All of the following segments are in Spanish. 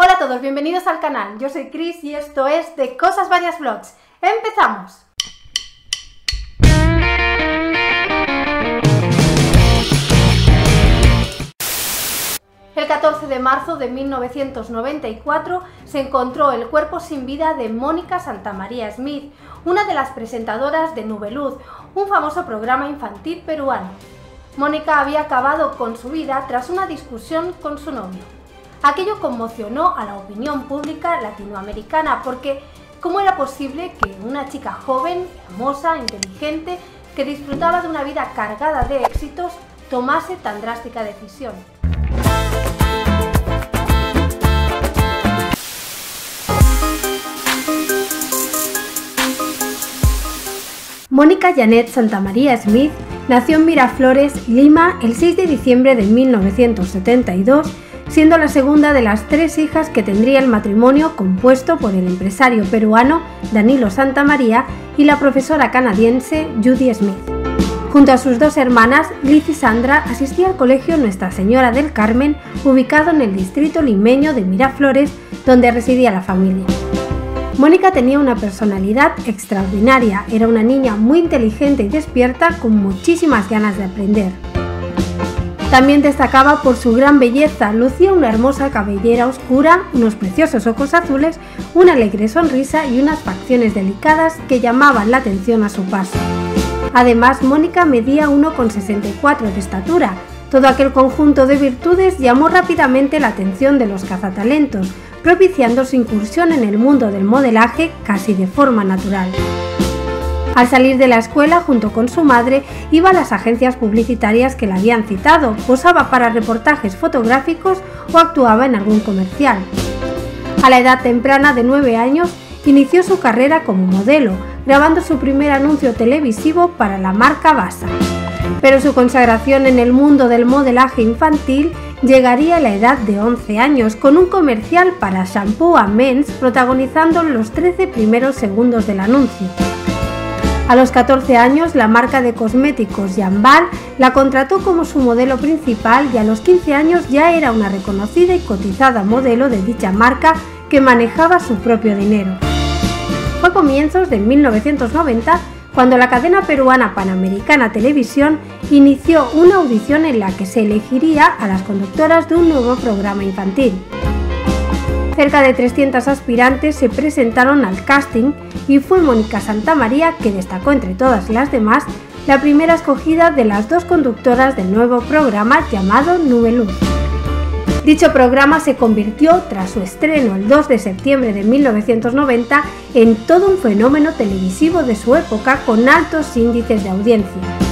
Hola a todos, bienvenidos al canal. Yo soy Chris y esto es de Cosas Varias Vlogs. ¡Empezamos! El 14 de marzo de 1994 se encontró el cuerpo sin vida de Mónica Santamaría Smith, una de las presentadoras de Nubeluz, un famoso programa infantil peruano. Mónica había acabado con su vida tras una discusión con su novio. Aquello conmocionó a la opinión pública latinoamericana porque ¿cómo era posible que una chica joven, hermosa, inteligente, que disfrutaba de una vida cargada de éxitos, tomase tan drástica decisión? Mónica Janet Santamaría Smith nació en Miraflores, Lima, el 6 de diciembre de 1972, siendo la segunda de las tres hijas que tendría el matrimonio compuesto por el empresario peruano Danilo Santamaría y la profesora canadiense Judy Smith. Junto a sus dos hermanas, Liz y Sandra, asistía al colegio Nuestra Señora del Carmen, ubicado en el distrito limeño de Miraflores, donde residía la familia. Mónica tenía una personalidad extraordinaria, era una niña muy inteligente y despierta con muchísimas ganas de aprender. También destacaba por su gran belleza, lucía una hermosa cabellera oscura, unos preciosos ojos azules, una alegre sonrisa y unas facciones delicadas que llamaban la atención a su paso. Además, Mónica medía 1,64 de estatura. Todo aquel conjunto de virtudes llamó rápidamente la atención de los cazatalentos, propiciando su incursión en el mundo del modelaje casi de forma natural. Al salir de la escuela, junto con su madre, iba a las agencias publicitarias que la habían citado, posaba para reportajes fotográficos o actuaba en algún comercial. A la edad temprana de 9 años, inició su carrera como modelo, grabando su primer anuncio televisivo para la marca Basa. Pero su consagración en el mundo del modelaje infantil llegaría a la edad de 11 años con un comercial para Shampoo Men's protagonizando los 13 primeros segundos del anuncio. A los 14 años, la marca de cosméticos Jambal la contrató como su modelo principal y a los 15 años ya era una reconocida y cotizada modelo de dicha marca que manejaba su propio dinero. Fue a comienzos de 1990 cuando la cadena peruana Panamericana Televisión inició una audición en la que se elegiría a las conductoras de un nuevo programa infantil. Cerca de 300 aspirantes se presentaron al casting y fue Mónica Santamaría, que destacó entre todas las demás, la primera escogida de las dos conductoras del nuevo programa llamado Nube Luz. Dicho programa se convirtió, tras su estreno el 2 de septiembre de 1990, en todo un fenómeno televisivo de su época con altos índices de audiencia.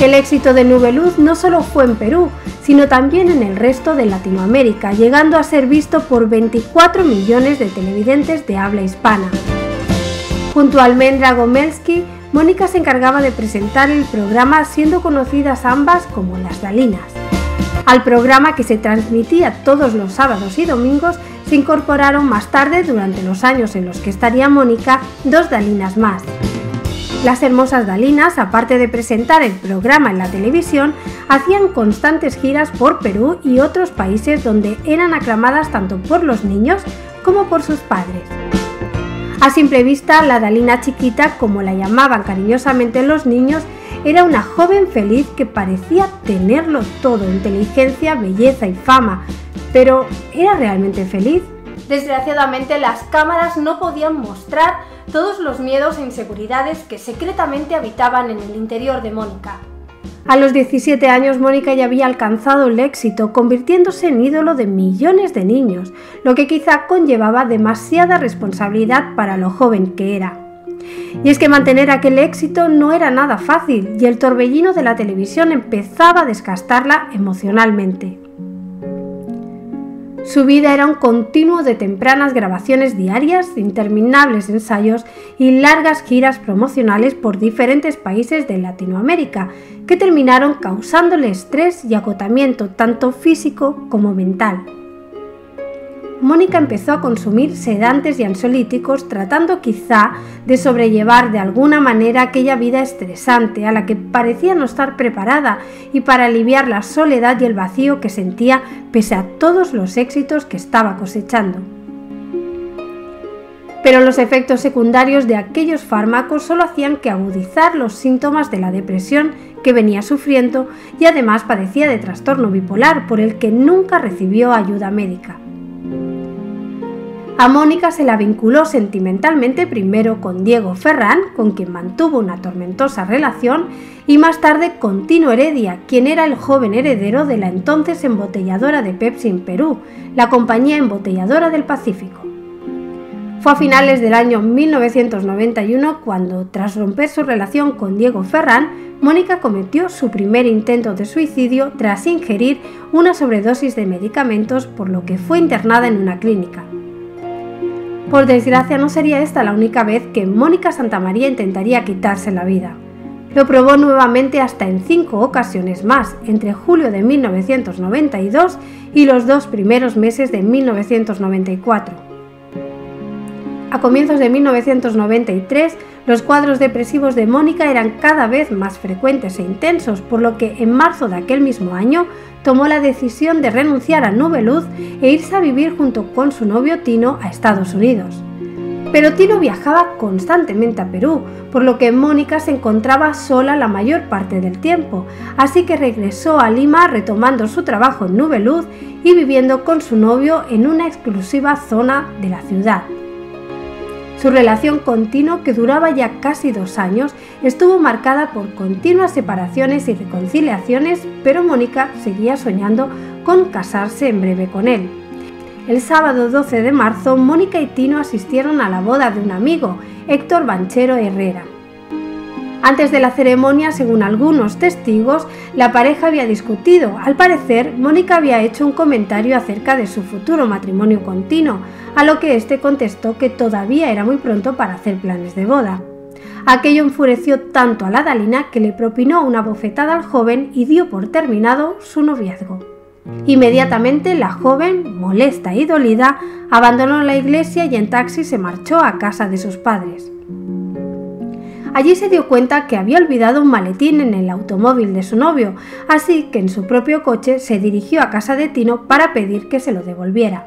El éxito de Nube Luz no solo fue en Perú, sino también en el resto de Latinoamérica, llegando a ser visto por 24 millones de televidentes de habla hispana. Junto a Almendra Gomelsky, Mónica se encargaba de presentar el programa siendo conocidas ambas como las Dalinas. Al programa que se transmitía todos los sábados y domingos se incorporaron más tarde, durante los años en los que estaría Mónica, dos Dalinas más. Las hermosas Dalinas, aparte de presentar el programa en la televisión, hacían constantes giras por Perú y otros países donde eran aclamadas tanto por los niños como por sus padres. A simple vista, la Dalina chiquita, como la llamaban cariñosamente los niños, era una joven feliz que parecía tenerlo todo, inteligencia, belleza y fama. Pero, ¿era realmente feliz? Desgraciadamente las cámaras no podían mostrar todos los miedos e inseguridades que secretamente habitaban en el interior de Mónica. A los 17 años Mónica ya había alcanzado el éxito, convirtiéndose en ídolo de millones de niños, lo que quizá conllevaba demasiada responsabilidad para lo joven que era. Y es que mantener aquel éxito no era nada fácil y el torbellino de la televisión empezaba a desgastarla emocionalmente. Su vida era un continuo de tempranas grabaciones diarias, interminables ensayos y largas giras promocionales por diferentes países de Latinoamérica, que terminaron causándole estrés y agotamiento tanto físico como mental. Mónica empezó a consumir sedantes y ansiolíticos tratando quizá de sobrellevar de alguna manera aquella vida estresante a la que parecía no estar preparada y para aliviar la soledad y el vacío que sentía pese a todos los éxitos que estaba cosechando. Pero los efectos secundarios de aquellos fármacos solo hacían que agudizar los síntomas de la depresión que venía sufriendo y además padecía de trastorno bipolar por el que nunca recibió ayuda médica. A Mónica se la vinculó sentimentalmente primero con Diego Ferrán, con quien mantuvo una tormentosa relación, y más tarde con Tino Heredia, quien era el joven heredero de la entonces embotelladora de Pepsi en Perú, la compañía embotelladora del Pacífico. Fue a finales del año 1991 cuando, tras romper su relación con Diego Ferrán, Mónica cometió su primer intento de suicidio tras ingerir una sobredosis de medicamentos por lo que fue internada en una clínica. Por desgracia no sería esta la única vez que Mónica Santamaría intentaría quitarse la vida. Lo probó nuevamente hasta en cinco ocasiones más, entre julio de 1992 y los dos primeros meses de 1994. A comienzos de 1993, los cuadros depresivos de Mónica eran cada vez más frecuentes e intensos, por lo que en marzo de aquel mismo año tomó la decisión de renunciar a Nube Luz e irse a vivir junto con su novio Tino a Estados Unidos. Pero Tino viajaba constantemente a Perú, por lo que Mónica se encontraba sola la mayor parte del tiempo, así que regresó a Lima retomando su trabajo en Nube Luz y viviendo con su novio en una exclusiva zona de la ciudad. Su relación continua, que duraba ya casi dos años, estuvo marcada por continuas separaciones y reconciliaciones, pero Mónica seguía soñando con casarse en breve con él. El sábado 12 de marzo, Mónica y Tino asistieron a la boda de un amigo, Héctor Banchero Herrera. Antes de la ceremonia, según algunos testigos, la pareja había discutido. Al parecer, Mónica había hecho un comentario acerca de su futuro matrimonio continuo, a lo que éste contestó que todavía era muy pronto para hacer planes de boda. Aquello enfureció tanto a la Dalina que le propinó una bofetada al joven y dio por terminado su noviazgo. Inmediatamente la joven, molesta y dolida, abandonó la iglesia y en taxi se marchó a casa de sus padres. Allí se dio cuenta que había olvidado un maletín en el automóvil de su novio, así que en su propio coche se dirigió a casa de Tino para pedir que se lo devolviera.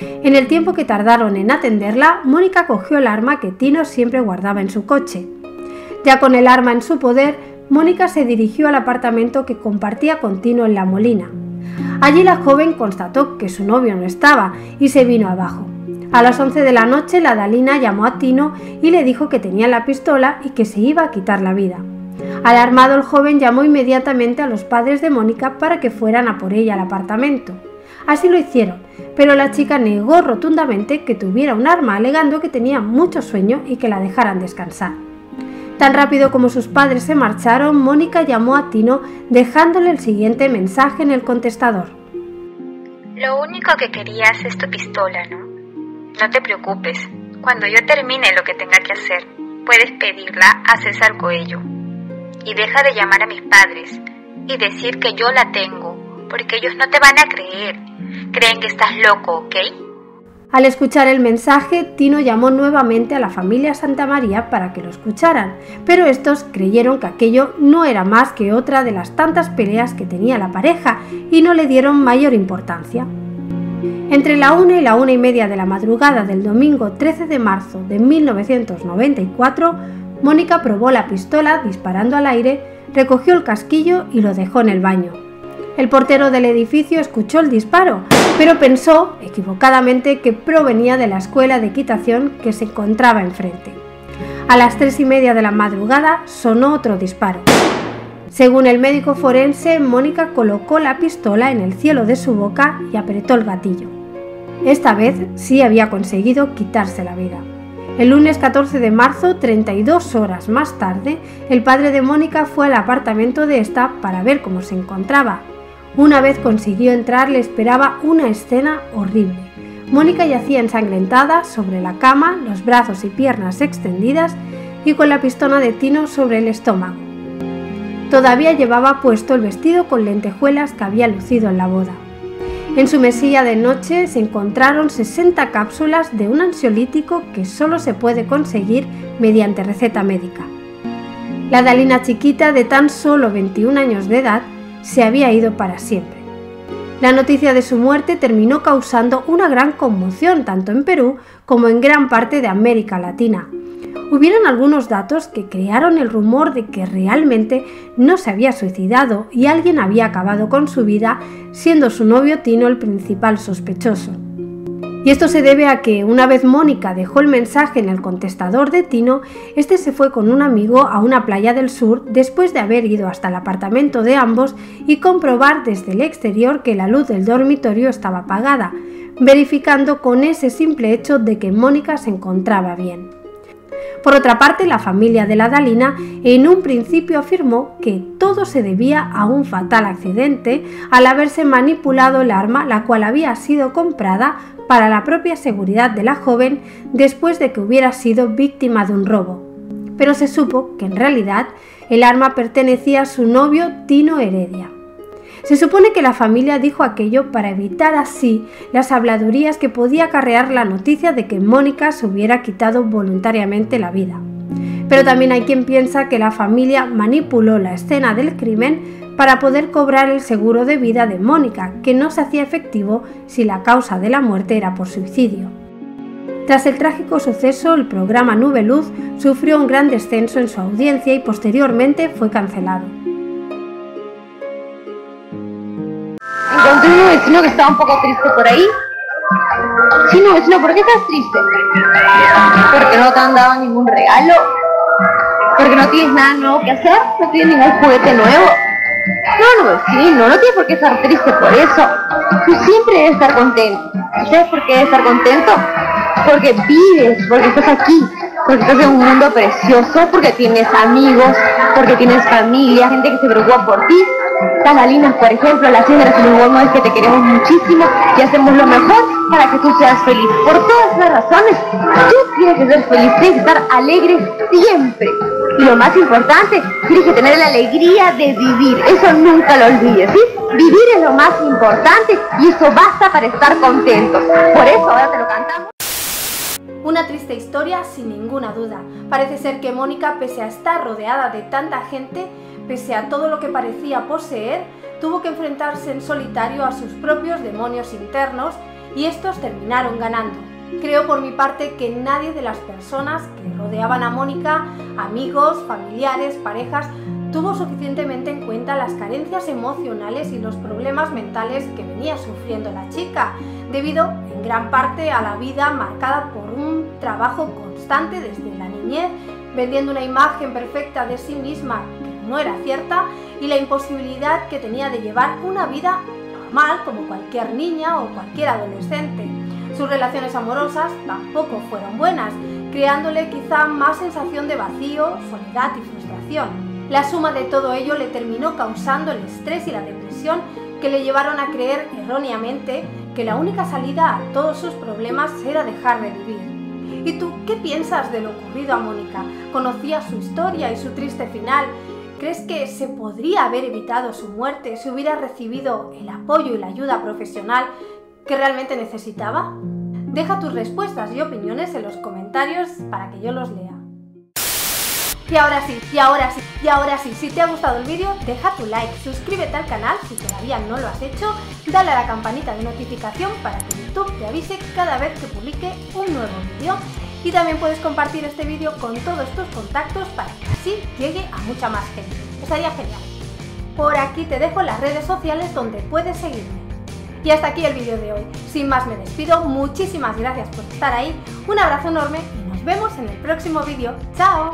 En el tiempo que tardaron en atenderla, Mónica cogió el arma que Tino siempre guardaba en su coche. Ya con el arma en su poder, Mónica se dirigió al apartamento que compartía con Tino en La Molina. Allí la joven constató que su novio no estaba y se vino abajo. A las 11 de la noche la Dalina llamó a Tino y le dijo que tenía la pistola y que se iba a quitar la vida. Alarmado el joven llamó inmediatamente a los padres de Mónica para que fueran a por ella al apartamento. Así lo hicieron, pero la chica negó rotundamente que tuviera un arma, alegando que tenía mucho sueño y que la dejaran descansar. Tan rápido como sus padres se marcharon, Mónica llamó a Tino dejándole el siguiente mensaje en el contestador. Lo único que querías es tu pistola, ¿no? No te preocupes, cuando yo termine lo que tenga que hacer, puedes pedirla a César Coello. Y deja de llamar a mis padres y decir que yo la tengo, porque ellos no te van a creer. Creen que estás loco, ¿ok? Al escuchar el mensaje, Tino llamó nuevamente a la familia Santa María para que lo escucharan, pero estos creyeron que aquello no era más que otra de las tantas peleas que tenía la pareja y no le dieron mayor importancia. Entre la una y la una y media de la madrugada del domingo 13 de marzo de 1994, Mónica probó la pistola disparando al aire, recogió el casquillo y lo dejó en el baño. El portero del edificio escuchó el disparo, pero pensó, equivocadamente, que provenía de la escuela de equitación que se encontraba enfrente. A las tres y media de la madrugada sonó otro disparo. Según el médico forense, Mónica colocó la pistola en el cielo de su boca y apretó el gatillo. Esta vez sí había conseguido quitarse la vida. El lunes 14 de marzo, 32 horas más tarde, el padre de Mónica fue al apartamento de esta para ver cómo se encontraba. Una vez consiguió entrar, le esperaba una escena horrible. Mónica yacía ensangrentada sobre la cama, los brazos y piernas extendidas y con la pistola de Tino sobre el estómago. Todavía llevaba puesto el vestido con lentejuelas que había lucido en la boda. En su mesilla de noche se encontraron 60 cápsulas de un ansiolítico que solo se puede conseguir mediante receta médica. La Dalina chiquita de tan solo 21 años de edad se había ido para siempre. La noticia de su muerte terminó causando una gran conmoción tanto en Perú como en gran parte de América Latina. Hubieron algunos datos que crearon el rumor de que realmente no se había suicidado y alguien había acabado con su vida, siendo su novio Tino el principal sospechoso. Y esto se debe a que una vez Mónica dejó el mensaje en el contestador de Tino, este se fue con un amigo a una playa del sur después de haber ido hasta el apartamento de ambos y comprobar desde el exterior que la luz del dormitorio estaba apagada, verificando con ese simple hecho de que Mónica se encontraba bien. Por otra parte, la familia de la Dalina en un principio afirmó que todo se debía a un fatal accidente al haberse manipulado el arma la cual había sido comprada para la propia seguridad de la joven después de que hubiera sido víctima de un robo. Pero se supo que en realidad el arma pertenecía a su novio Tino Heredia. Se supone que la familia dijo aquello para evitar así las habladurías que podía acarrear la noticia de que Mónica se hubiera quitado voluntariamente la vida. Pero también hay quien piensa que la familia manipuló la escena del crimen para poder cobrar el seguro de vida de Mónica, que no se hacía efectivo si la causa de la muerte era por suicidio. Tras el trágico suceso, el programa Nube Luz sufrió un gran descenso en su audiencia y posteriormente fue cancelado. Encontré un vecino que estaba un poco triste por ahí. Sí, no, vecino, ¿por qué estás triste? Porque no te han dado ningún regalo. Porque no tienes nada nuevo que hacer. No tienes ningún juguete nuevo. No, no, vecino, no tienes por qué estar triste por eso. Tú siempre debes estar contento. ¿Sabes por qué debes estar contento? Porque vives, porque estás aquí, porque estás en un mundo precioso, porque tienes amigos, porque tienes familia, gente que se preocupa por ti Lalinas, por ejemplo, la de la es que te queremos muchísimo y hacemos lo mejor para que tú seas feliz. Por todas las razones, tú tienes que ser feliz, tienes que estar alegre siempre. Y lo más importante, tienes que tener la alegría de vivir. Eso nunca lo olvides, ¿sí? Vivir es lo más importante y eso basta para estar contentos. Por eso ahora te lo cantamos. Una triste historia sin ninguna duda. Parece ser que Mónica, pese a estar rodeada de tanta gente, pese a todo lo que parecía poseer, tuvo que enfrentarse en solitario a sus propios demonios internos y estos terminaron ganando. Creo por mi parte que nadie de las personas que rodeaban a Mónica, amigos, familiares, parejas, tuvo suficientemente en cuenta las carencias emocionales y los problemas mentales que venía sufriendo la chica, debido en gran parte a la vida marcada por un trabajo constante desde la niñez, vendiendo una imagen perfecta de sí misma no era cierta y la imposibilidad que tenía de llevar una vida normal como cualquier niña o cualquier adolescente. Sus relaciones amorosas tampoco fueron buenas, creándole quizá más sensación de vacío, soledad y frustración. La suma de todo ello le terminó causando el estrés y la depresión que le llevaron a creer erróneamente que la única salida a todos sus problemas era dejar de vivir. ¿Y tú qué piensas de lo ocurrido a Mónica? ¿Conocías su historia y su triste final ¿Crees que se podría haber evitado su muerte si hubiera recibido el apoyo y la ayuda profesional que realmente necesitaba? Deja tus respuestas y opiniones en los comentarios para que yo los lea. Y ahora sí, y ahora sí, y ahora sí, si te ha gustado el vídeo, deja tu like, suscríbete al canal si todavía no lo has hecho, dale a la campanita de notificación para que YouTube te avise cada vez que publique un nuevo vídeo y también puedes compartir este vídeo con todos tus contactos para que así llegue a mucha más gente. Estaría genial. Por aquí te dejo las redes sociales donde puedes seguirme. Y hasta aquí el vídeo de hoy. Sin más me despido, muchísimas gracias por estar ahí, un abrazo enorme y nos vemos en el próximo vídeo. ¡Chao!